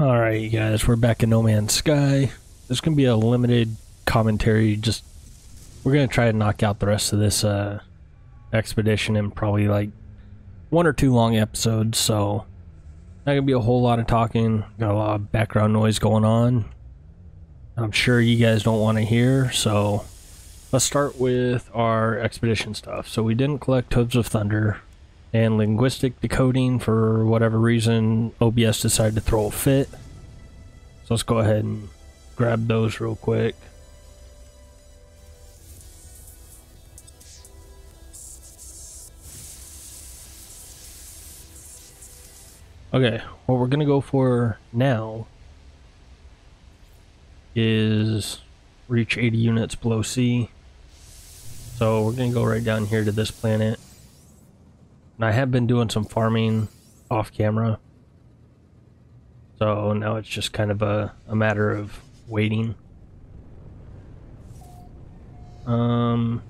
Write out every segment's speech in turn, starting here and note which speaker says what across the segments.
Speaker 1: Alright, you guys, we're back in No Man's Sky. There's to be a limited commentary. Just We're to try to knock out the rest of this uh, expedition in probably like one or two long episodes, so not to be a whole lot of talking. Got a lot of background noise going on. I'm sure you guys don't want to hear, so let's start with our expedition stuff. So we didn't collect Hooves of Thunder and linguistic decoding for whatever reason OBS decided to throw a fit. So let's go ahead and grab those real quick. Okay, what we're gonna go for now is reach 80 units below sea. So we're gonna go right down here to this planet. And I have been doing some farming off camera. So now it's just kind of a, a matter of waiting. Um,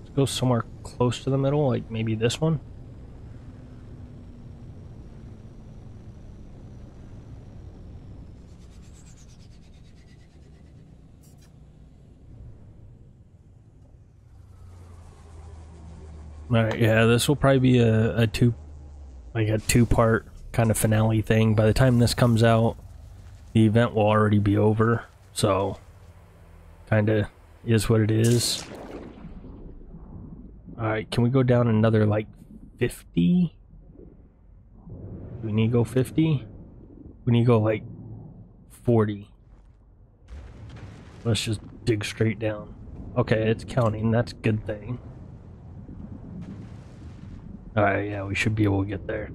Speaker 1: let's go somewhere close to the middle, like maybe this one. All right, yeah, this will probably be a, a two, like a two-part kind of finale thing. By the time this comes out, the event will already be over, so kind of is what it is. All right, can we go down another like 50? Do we need to go 50? We need to go like 40. Let's just dig straight down. Okay, it's counting. That's a good thing. Alright, yeah, we should be able to get there.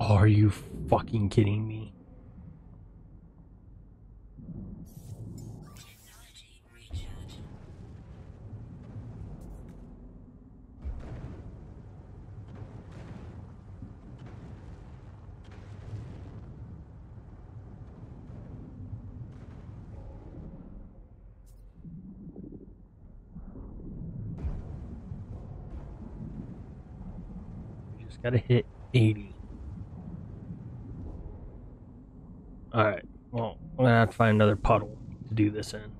Speaker 1: Are you fucking kidding me? Gotta hit 80. Alright, well, I'm gonna have to find another puddle to do this in.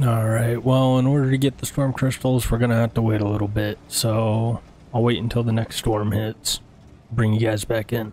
Speaker 1: Alright, well, in order to get the storm crystals, we're gonna have to wait a little bit, so I'll wait until the next storm hits. Bring you guys back in.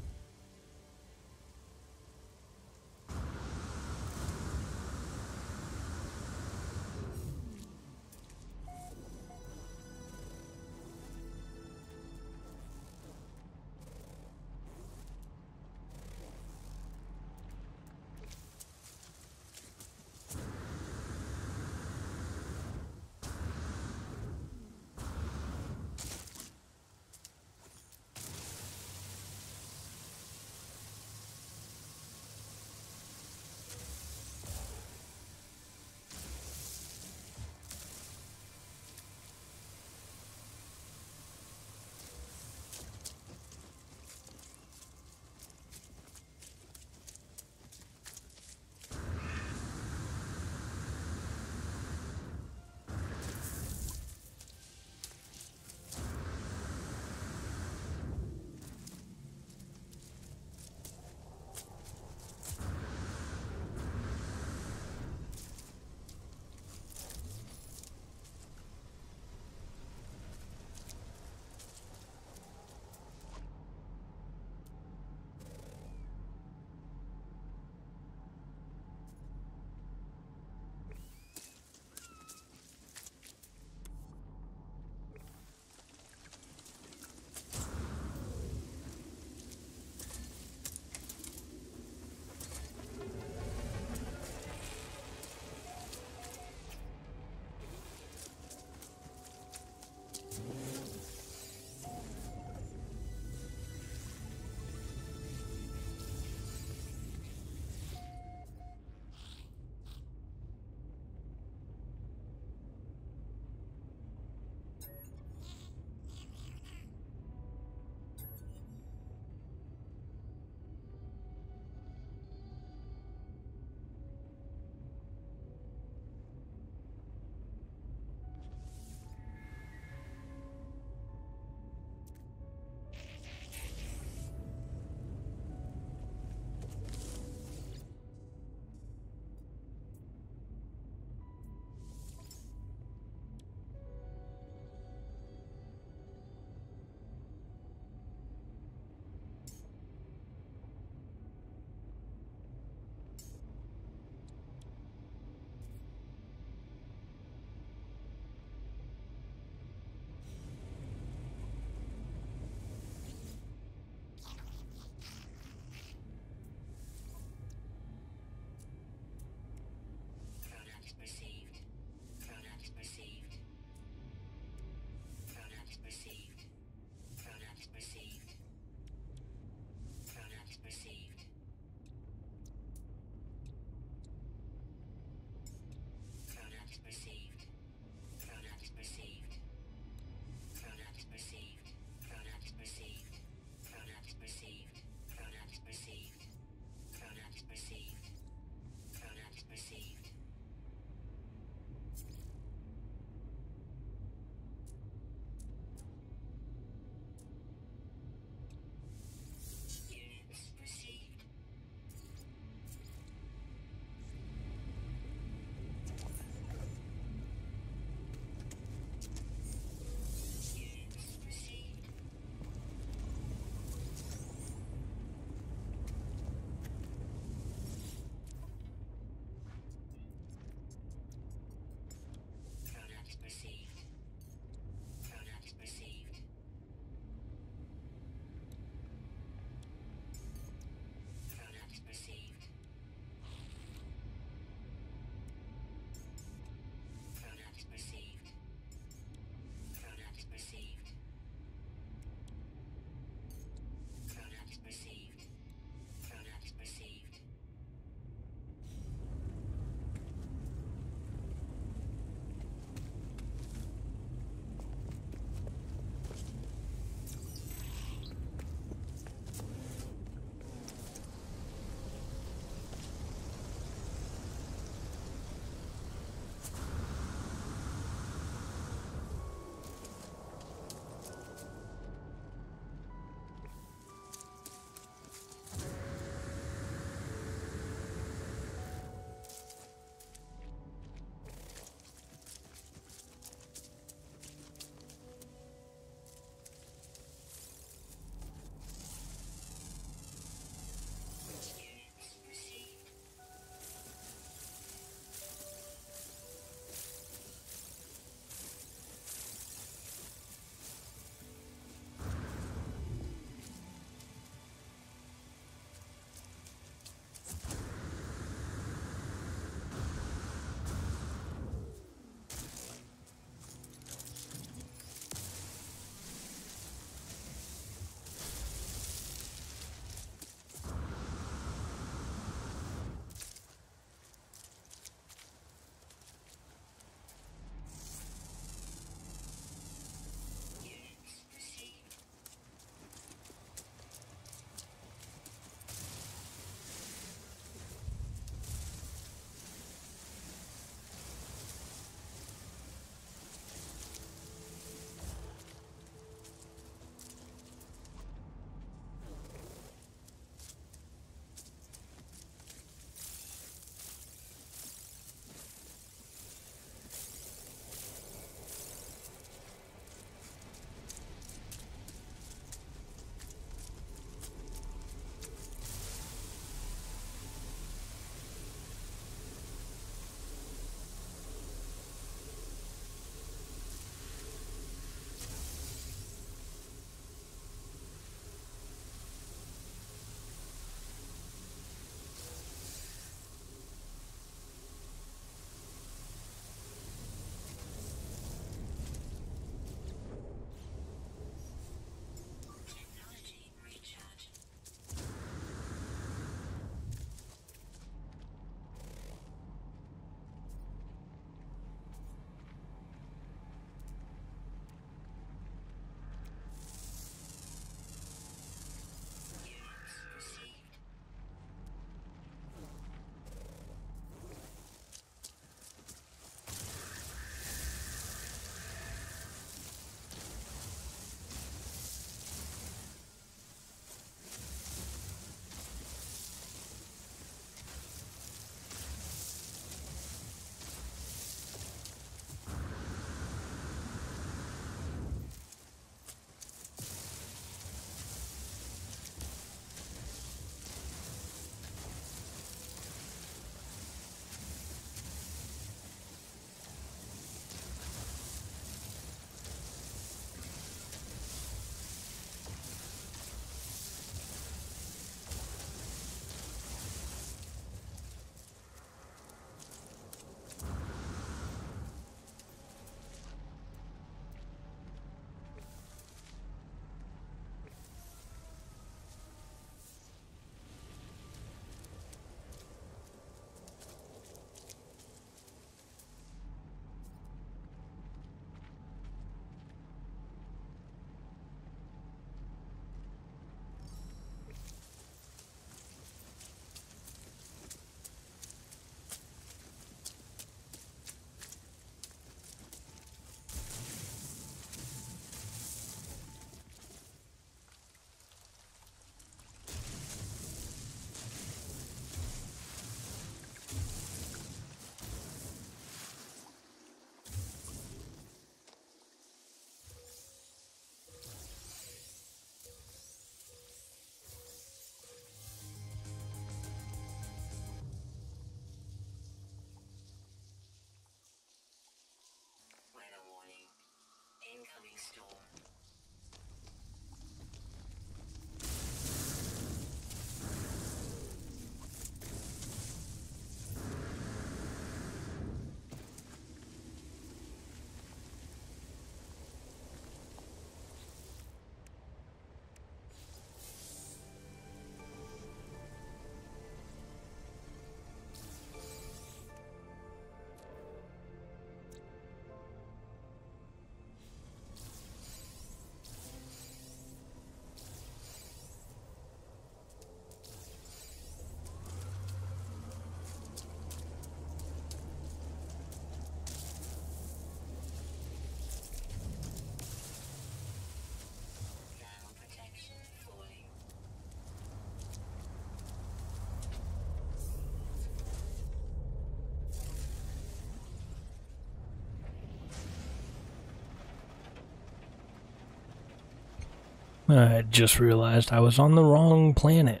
Speaker 1: I just realized I was on the wrong planet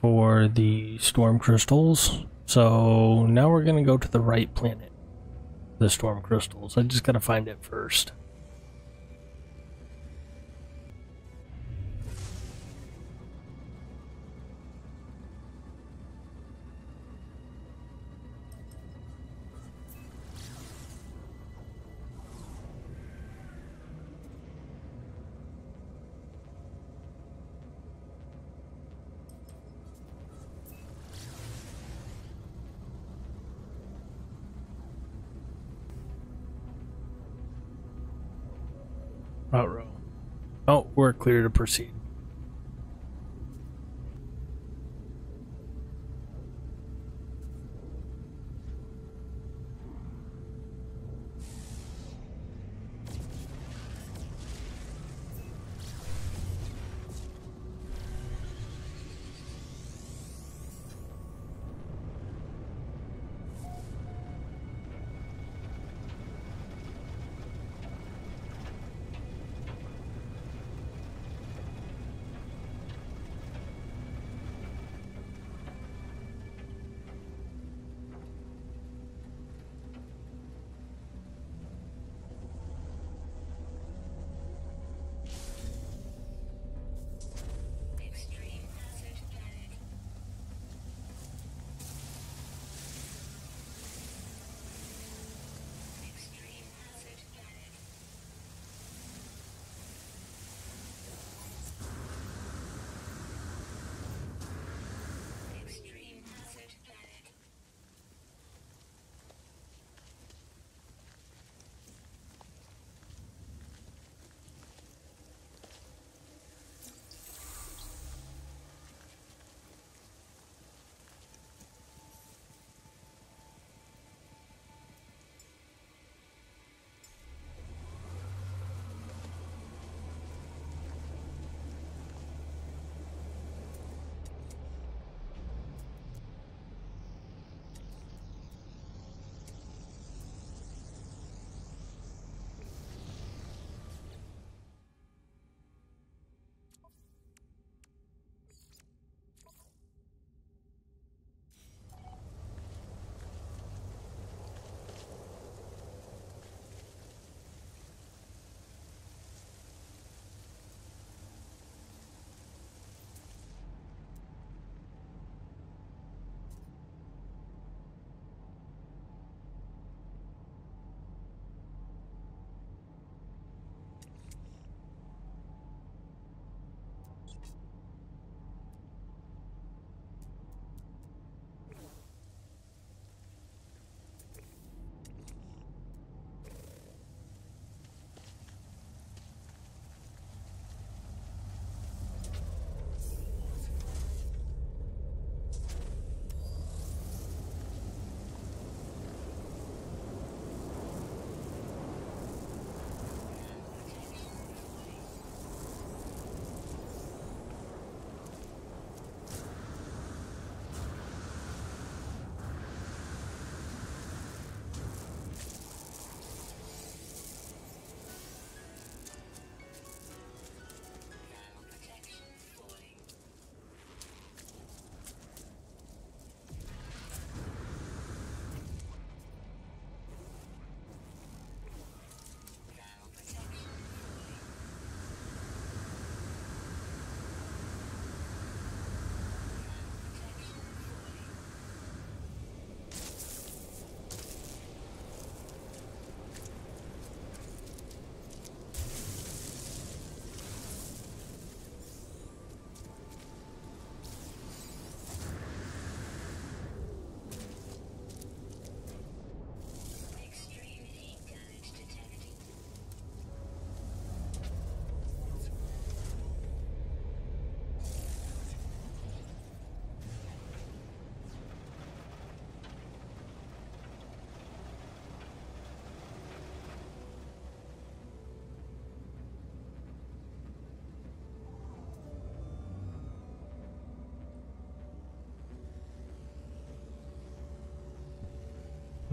Speaker 1: for the storm crystals. So now we're gonna go to the right planet. The storm crystals. I just gotta find it first. Proceed.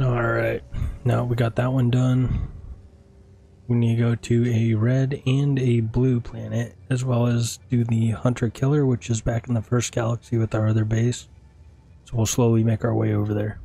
Speaker 1: All right. Now we got that one done. We need to go to a red and a blue planet, as well as do the Hunter Killer, which is back in the first galaxy with our other base. So we'll slowly make our way over there.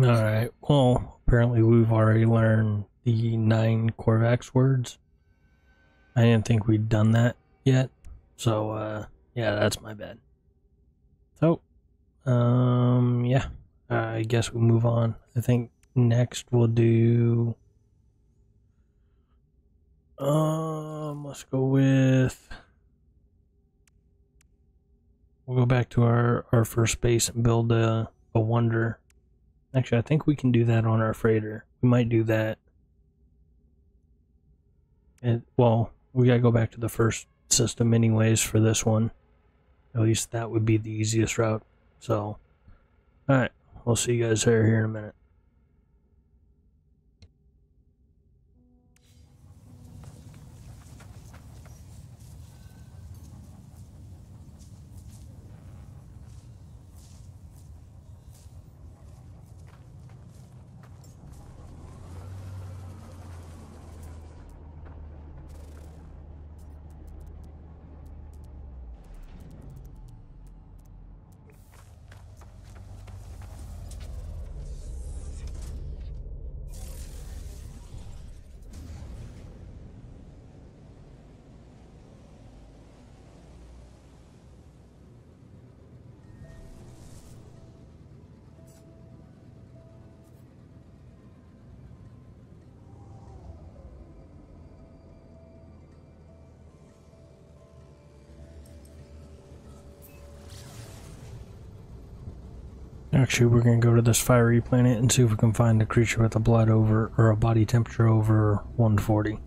Speaker 1: All right. Well, apparently we've already learned the nine Korvax words. I didn't think we'd done that yet. So, uh, yeah, that's my bad. So, um, yeah, I guess we move on. I think next we'll do. Um, let's go with. We'll go back to our our first base and build a a wonder. Actually, I think we can do that on our freighter. We might do that. And well, we gotta go back to the first system anyways for this one. At least that would be the easiest route. So, alright, we'll see you guys there here in a minute. Actually, we're gonna go to this fiery planet and see if we can find a creature with a blood over or a body temperature over 140.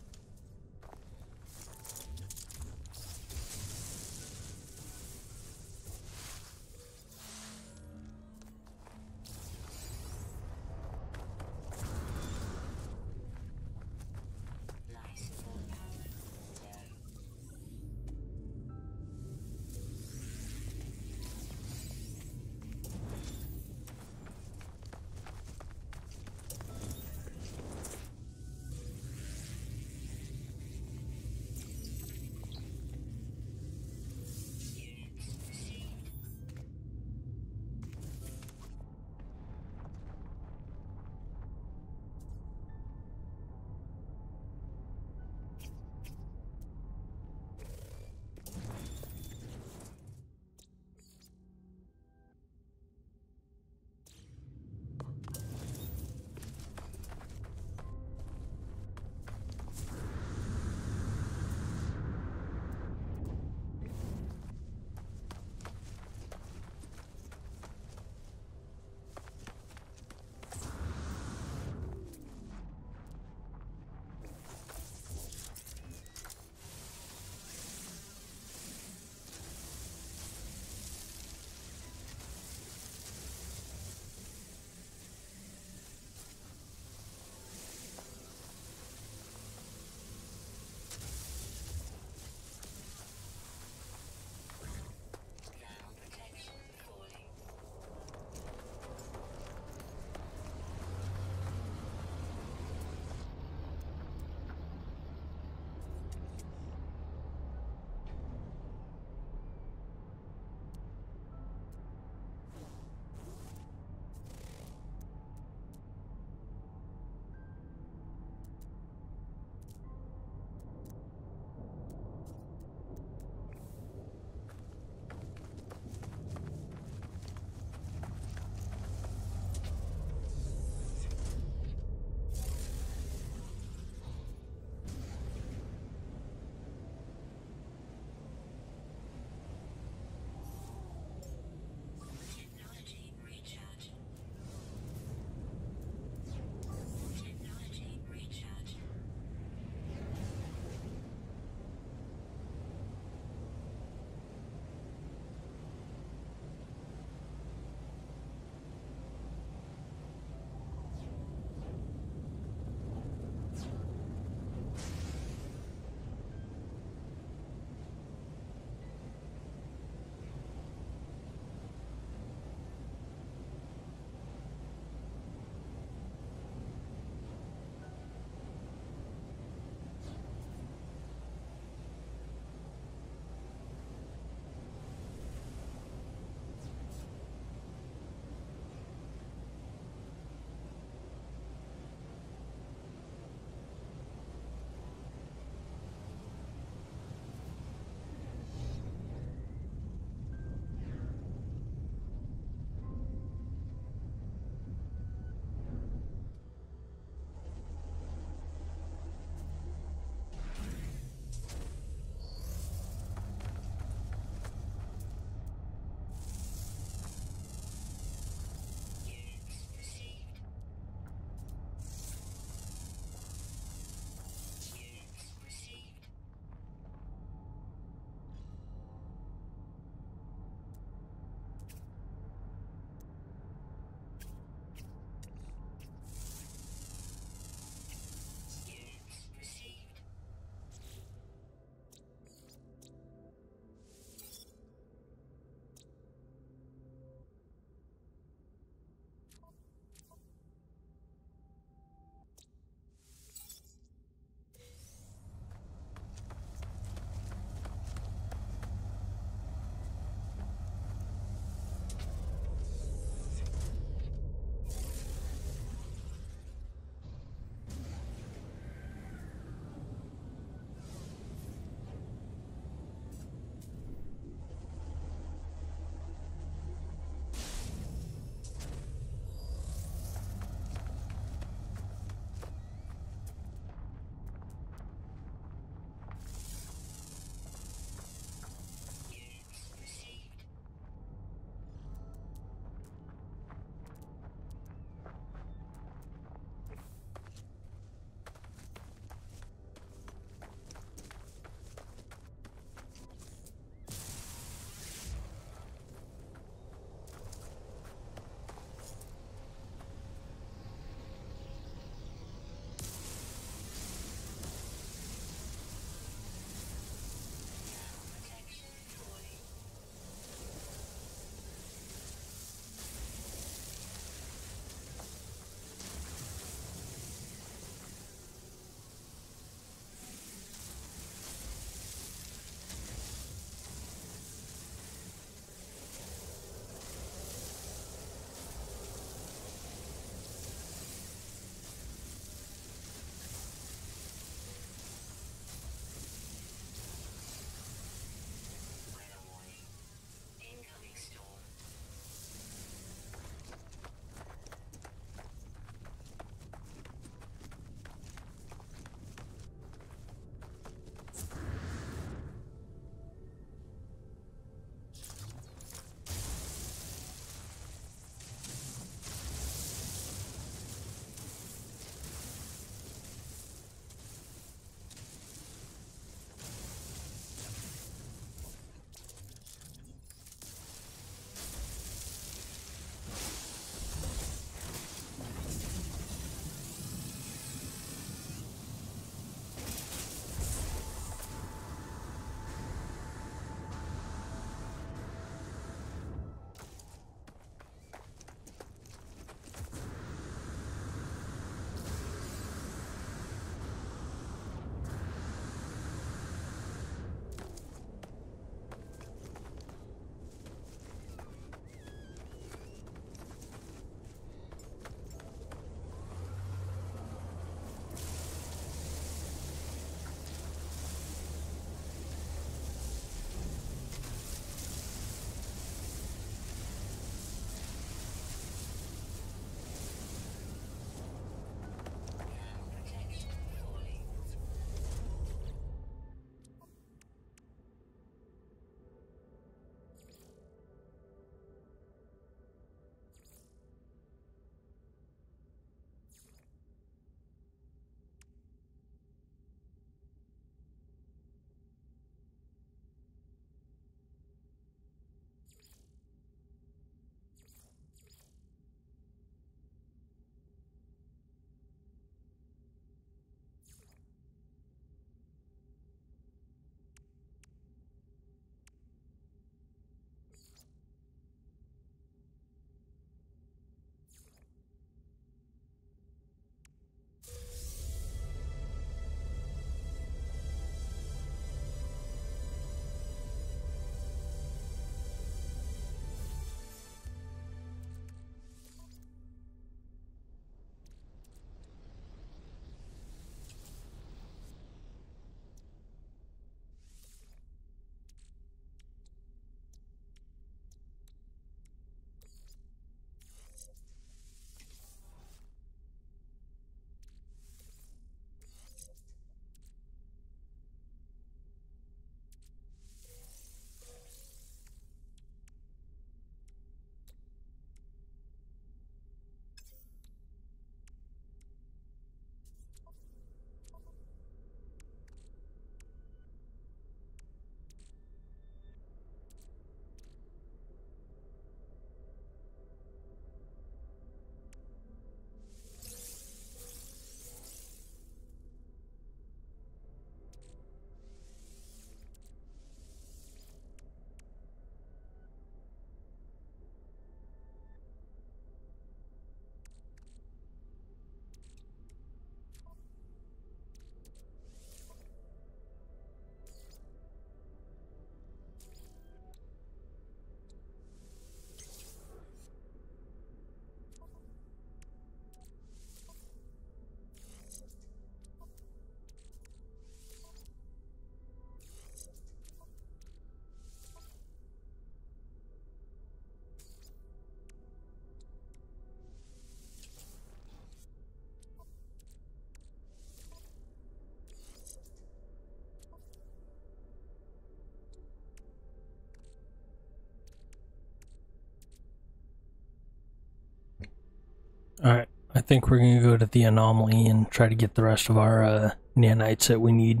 Speaker 1: Think we're gonna go to the anomaly and try to get the rest of our uh, nanites that we need.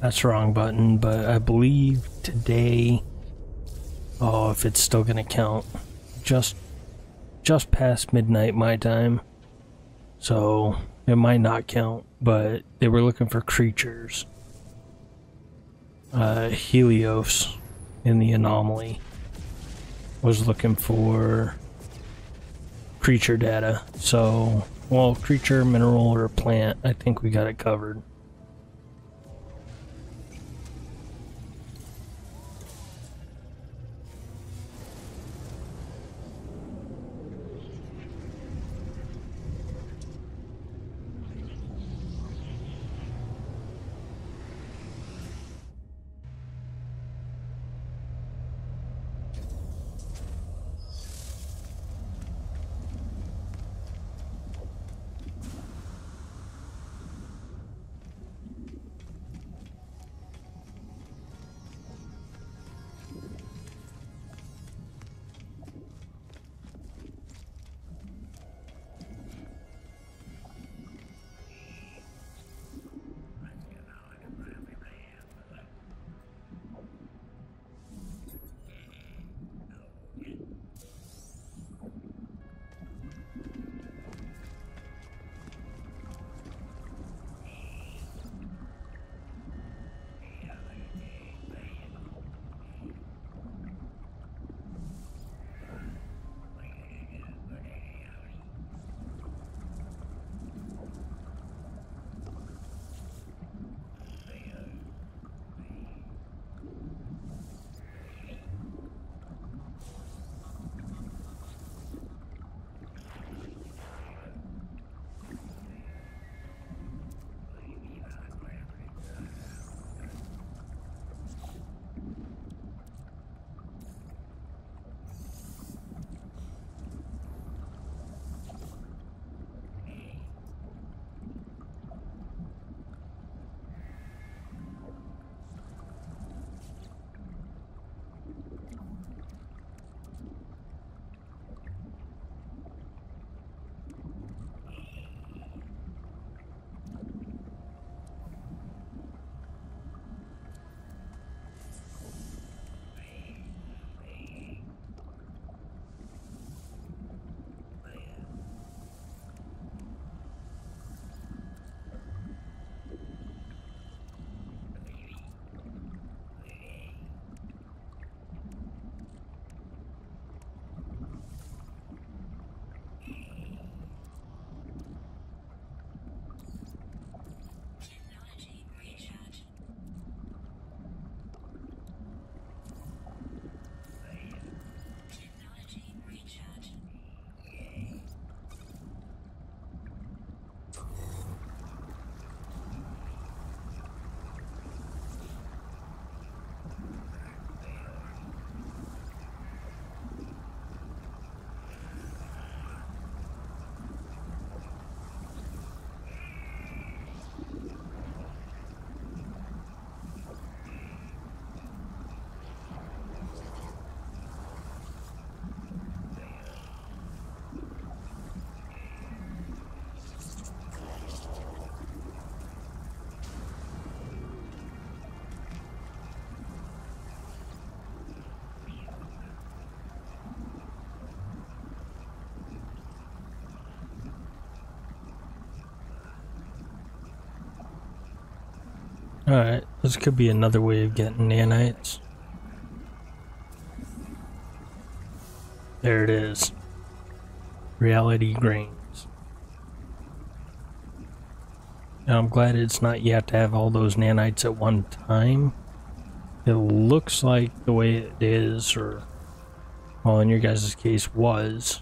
Speaker 1: That's the wrong button, but I believe today. Oh, if it's still gonna count, just just past midnight my time, so it might not count. But they were looking for creatures. Uh, Helios in the anomaly was looking for creature data. So, well, creature, mineral, or plant, I think we got it covered. Alright, this could be another way of getting nanites. There it is. Reality grains. Now I'm glad it's not you have to have all those nanites at one time. It looks like the way it is, or well, in your guys' case was,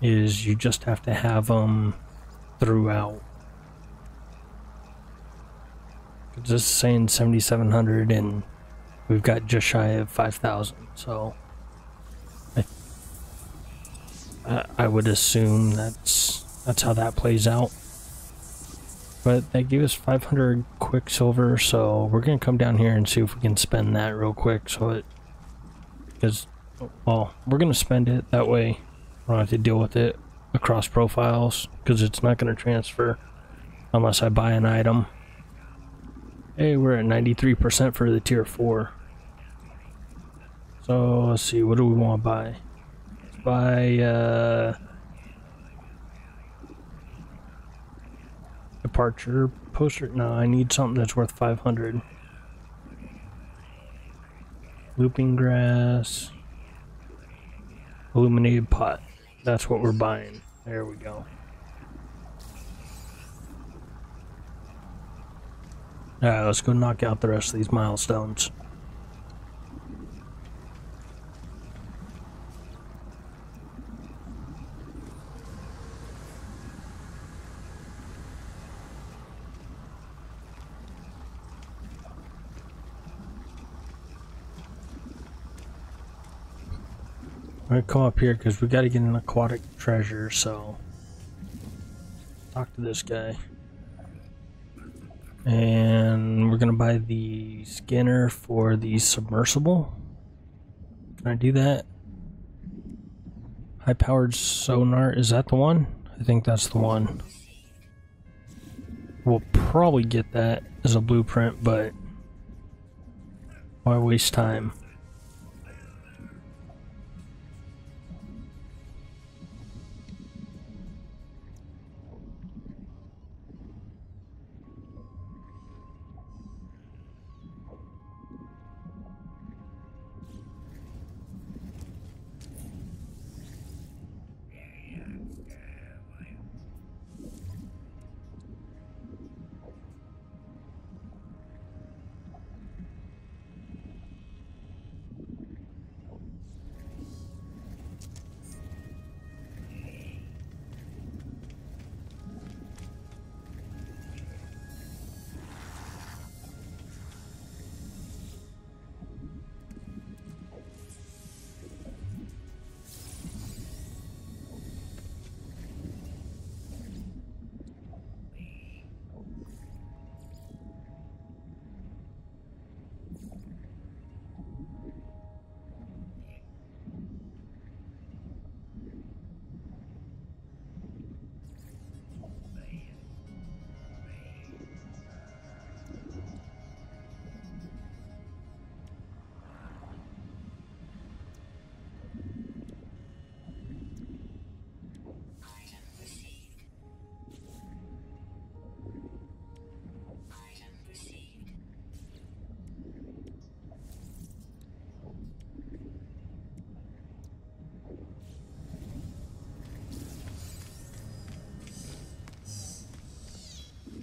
Speaker 1: is you just have to have them throughout. It's just saying 7,700 and we've got just shy of 5,000. So I, I, would assume that's that's how that plays out. But they gave us 500 quicksilver, so we're gonna come down here and see if we can spend that real quick. So it because Well, we're gonna spend it that way. I don't have to deal with it across profiles because it's not gonna transfer unless I buy an item. Hey, we're at 93% for the tier 4. So let's see, what do we want to buy? Let's buy uh departure poster. No, I need something that's worth 500. Looping grass. Illuminated pot. That's what we're buying. There we go. Alright, let's go knock out the rest of these milestones. I'm gonna come up here because we gotta get an aquatic treasure, so talk to this guy. And we're gonna buy the scanner for the submersible. Can I do that? High powered sonar, is that the one? I think that's the one. We'll probably get that as a blueprint, but why waste time?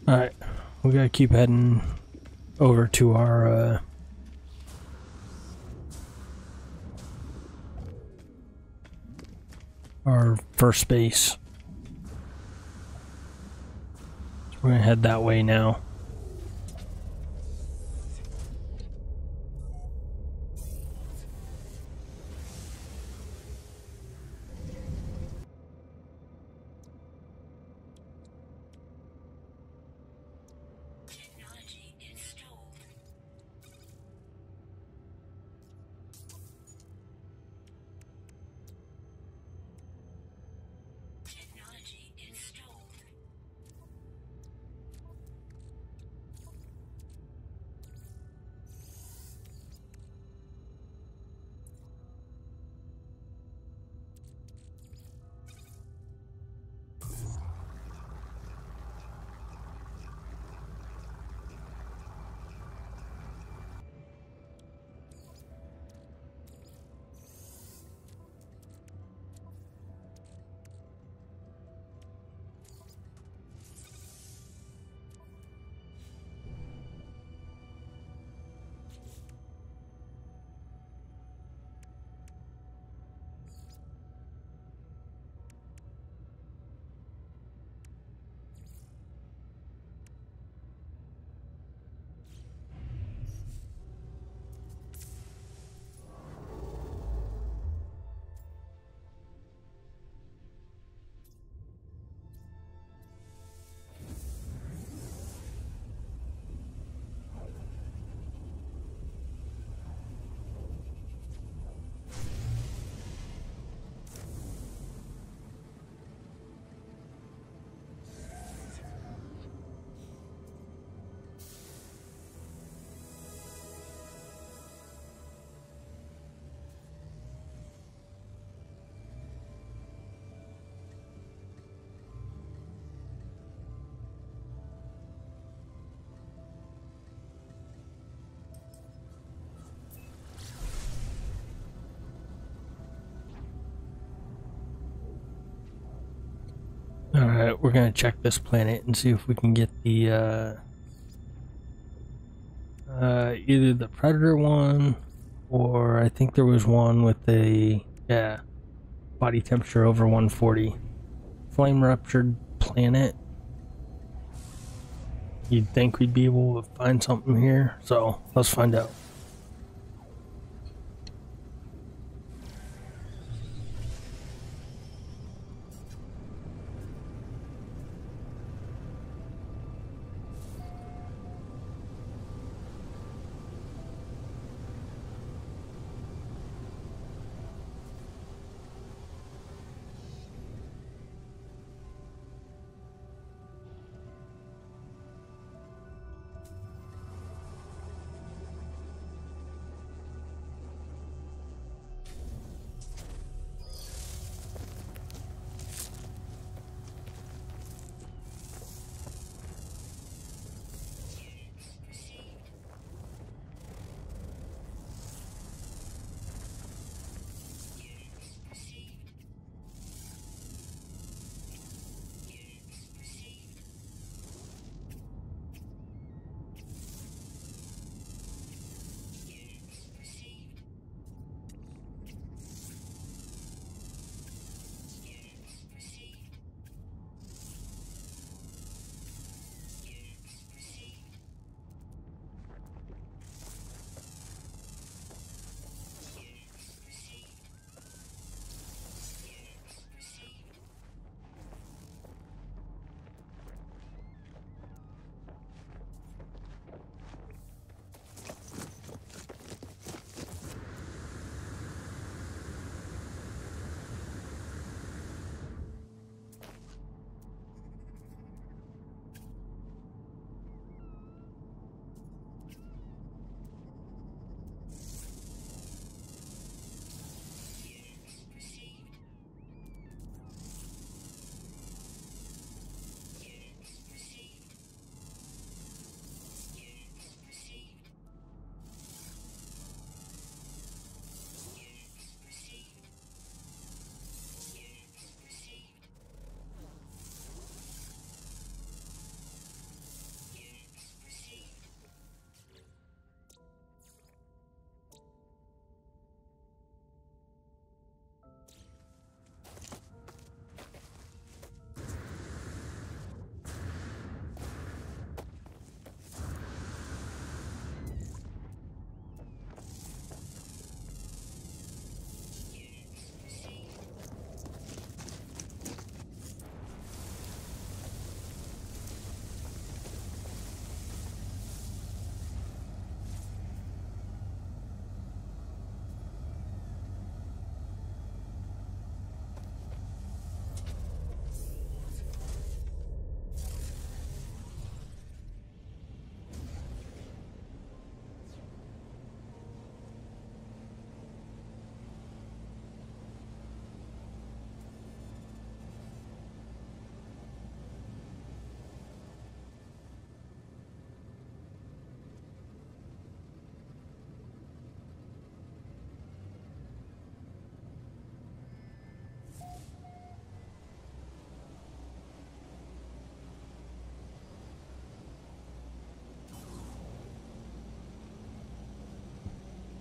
Speaker 1: Alright, we gotta keep heading over to our, uh, our first base. So we're gonna head that way now. We're gonna check this planet and see if we can get the uh, uh, either the predator one or I think there was one with a yeah body temperature over 140 flame ruptured planet. You'd think we'd be able to find something here, so let's find out.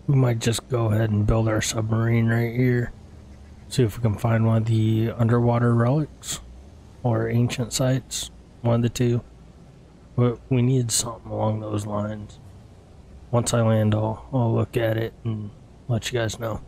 Speaker 1: We might just go ahead and build our submarine right here. See if we can find one of the underwater relics or ancient sites. One of the two. But we need something along those lines. Once I land, I'll, I'll look at it and let you guys know.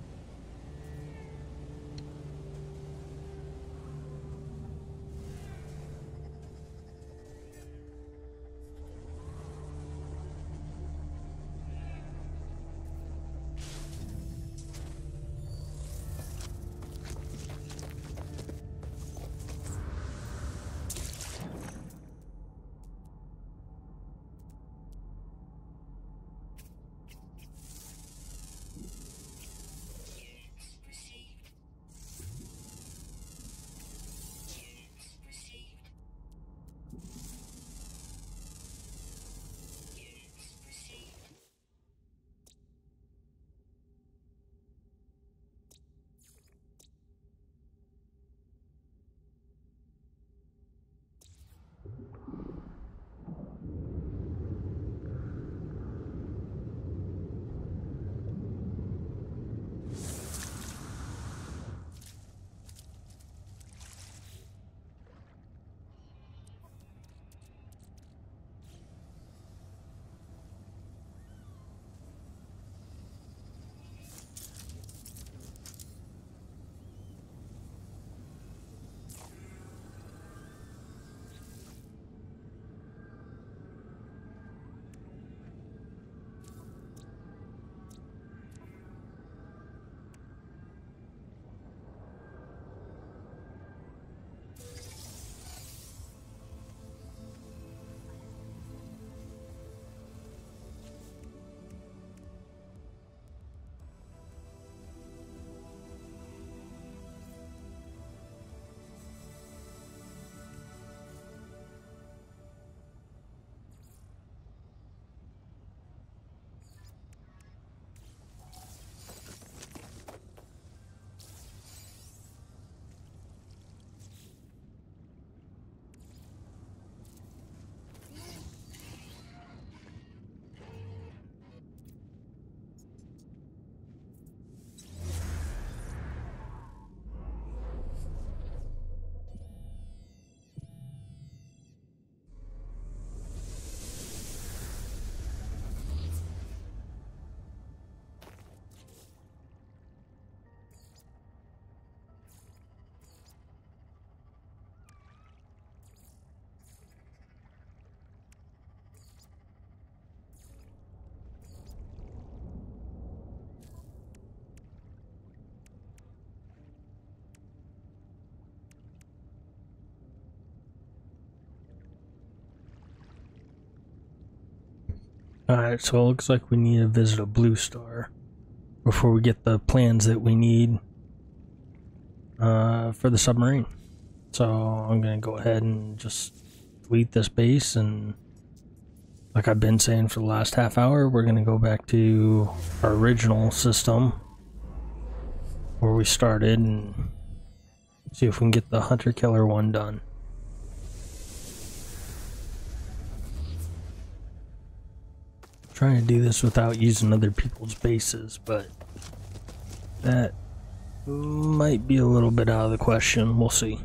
Speaker 1: Alright, so it looks like we need to visit a blue star before we get the plans that we need uh, for the submarine. So I'm gonna go ahead and just delete this base and like I've been saying for the last half hour, we're gonna go back to our original system where we started and see if we can get the hunter killer one done. Trying to do this without using other people's bases, but that might be a little bit out of the question. We'll see.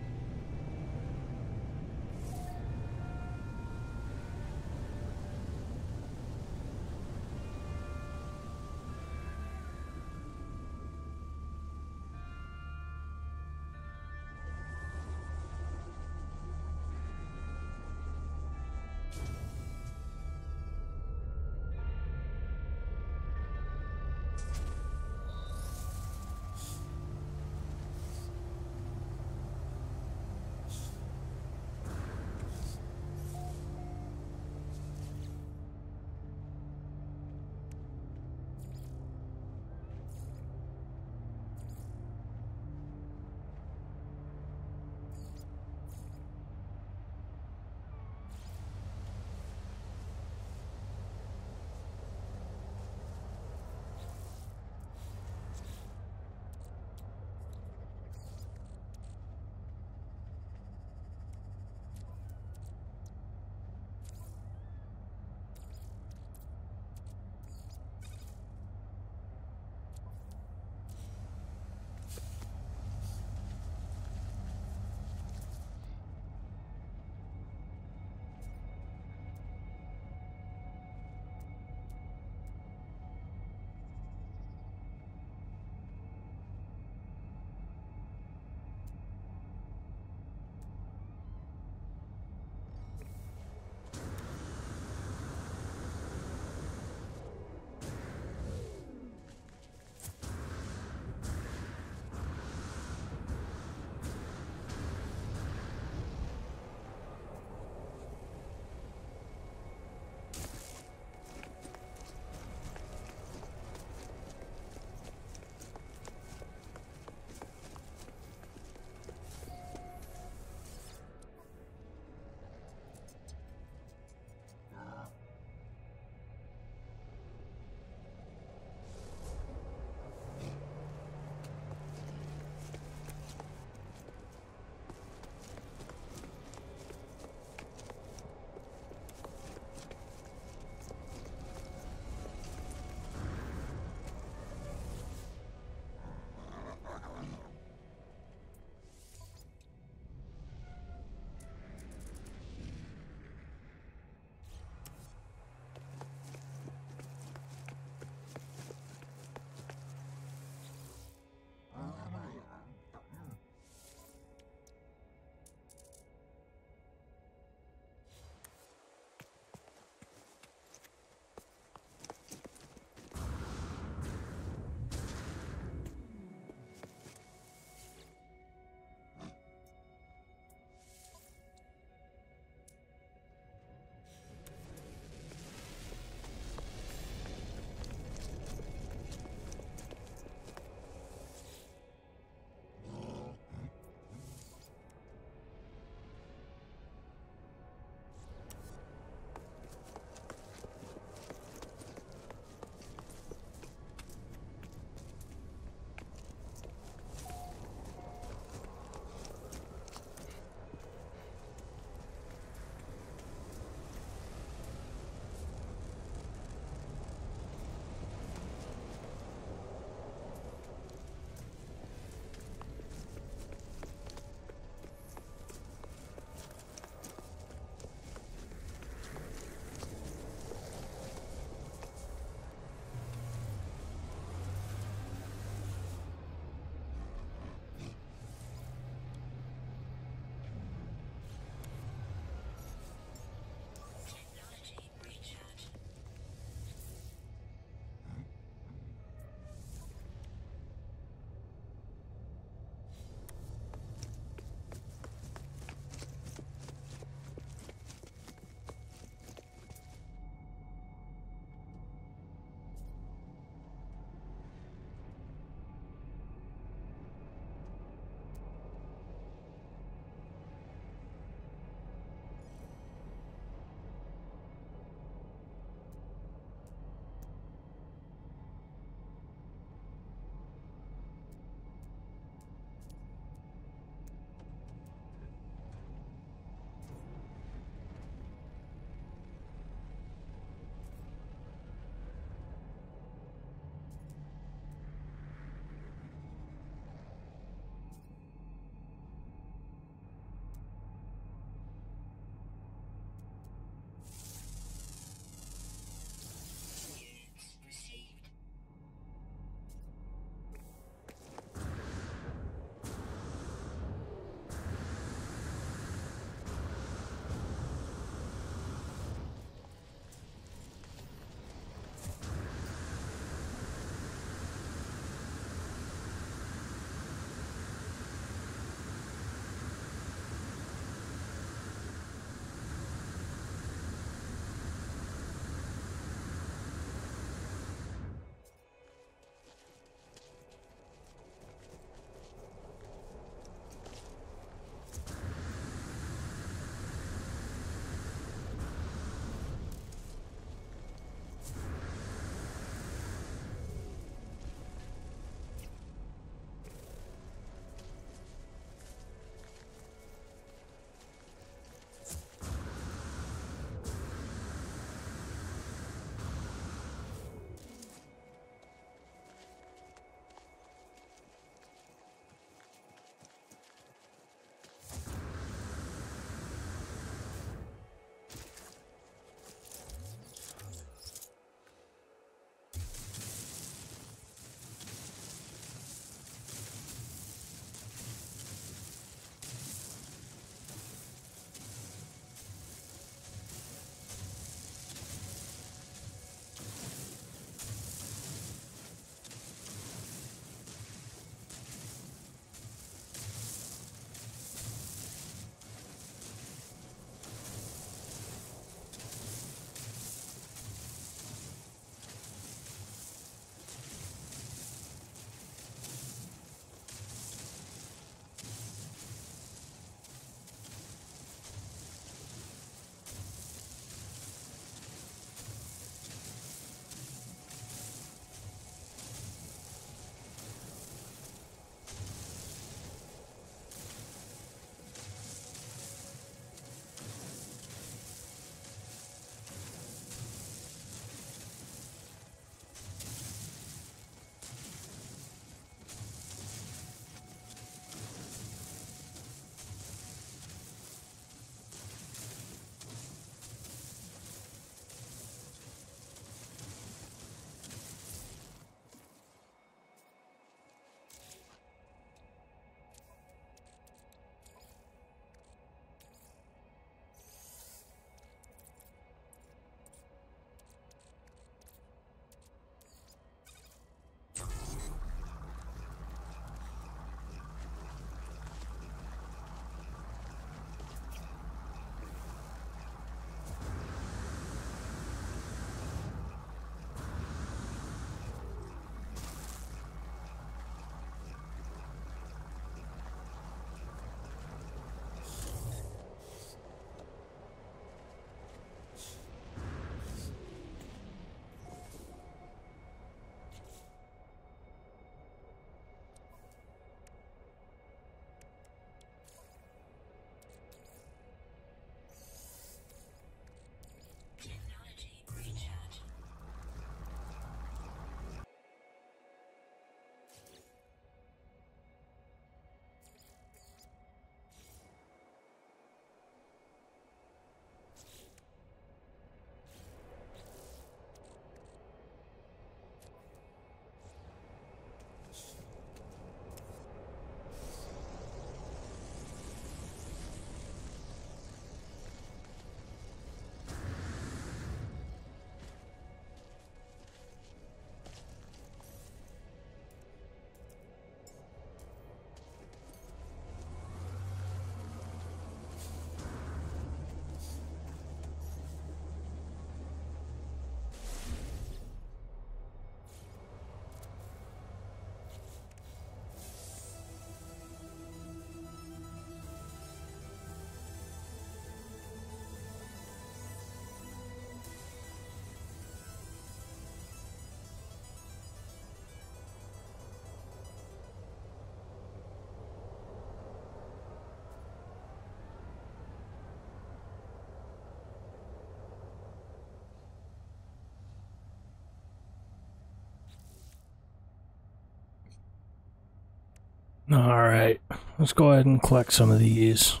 Speaker 1: Alright, let's go ahead and collect some of these.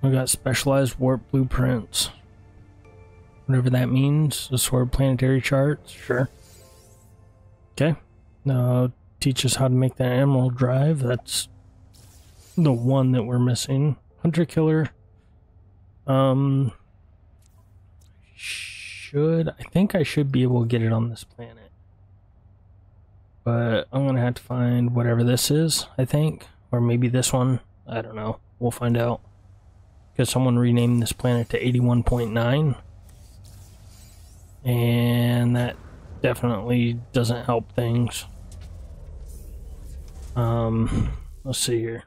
Speaker 1: We got specialized warp blueprints. Whatever that means. The sword planetary charts, sure. Okay. Now teach us how to make that Emeril drive. That's the one that we're missing. Hunter killer. Um should I think I should be able to get it on this planet. But I'm gonna have to find whatever this is, I think. Or maybe this one. I don't know. We'll find out. Because someone renamed this planet to 81.9. And that definitely doesn't help things. Um, let's see here.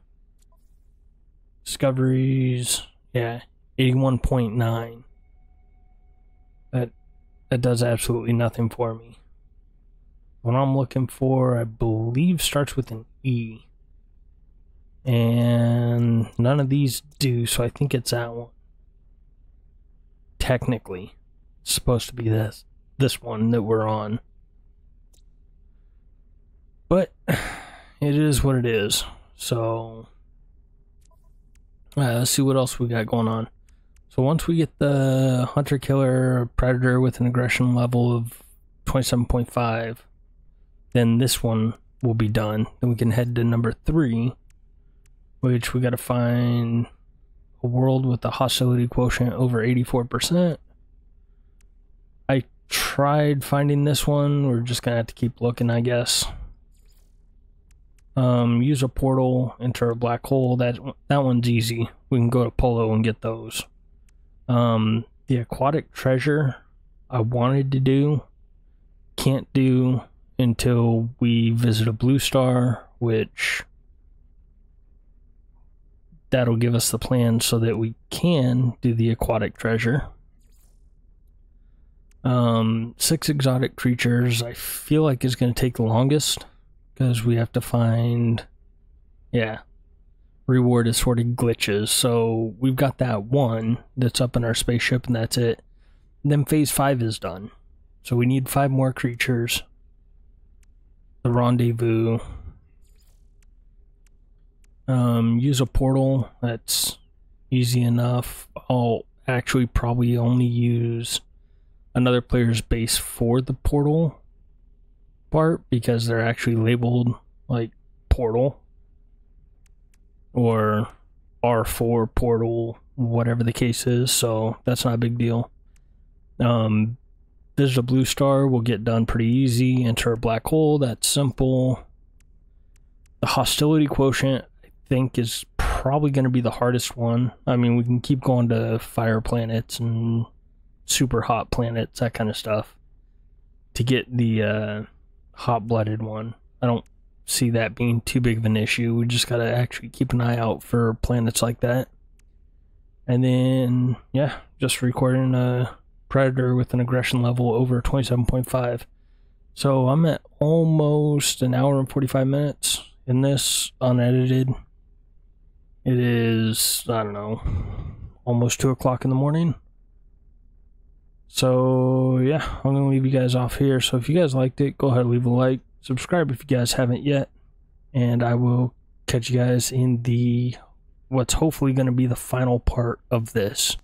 Speaker 1: Discoveries, yeah, 81.9. That that does absolutely nothing for me. What I'm looking for, I believe, starts with an E. And none of these do, so I think it's that one. Technically, it's supposed to be this this one that we're on. But it is what it is. So uh, let's see what else we got going on. So once we get the hunter killer predator with an aggression level of 27.5, then this one will be done. Then we can head to number three, which we got to find a world with a hostility quotient over 84%. I tried finding this one. We're just gonna have to keep looking, I guess. Um, use a portal, enter a black hole. That that one's easy. We can go to Polo and get those. Um, the aquatic treasure I wanted to do, can't do until we visit a blue star, which that'll give us the plan so that we can do the aquatic treasure. Um, six exotic creatures. I feel like is going to take the longest because we have to find, yeah, reward assorted glitches. So we've got that one that's up in our spaceship, and that's it. And then phase five is done. So we need five more creatures. The rendezvous. Um, use a portal. That's easy enough. I'll actually probably only use another player's base for the portal part because they're actually labeled like portal or R4 portal, whatever the case is. So that's not a big deal. Um, there's a blue star will get done pretty easy. Enter a black hole. That's simple. The hostility quotient, I think, is probably going to be the hardest one. I mean, we can keep going to fire planets and super hot planets, that kind of stuff, to get the uh, hot blooded one. I don't see that being too big of an issue. We just gotta actually keep an eye out for planets like that. And then, yeah, just recording a Predator with an aggression level over 27.5. So I'm at almost an hour and 45 minutes in this unedited. It is, I don't know, almost 2 o'clock in the morning. So, yeah, I'm going to leave you guys off here. So, if you guys liked it, go ahead and leave a like. Subscribe if you guys haven't yet. And I will catch you guys in the what's hopefully going to be the final part of this.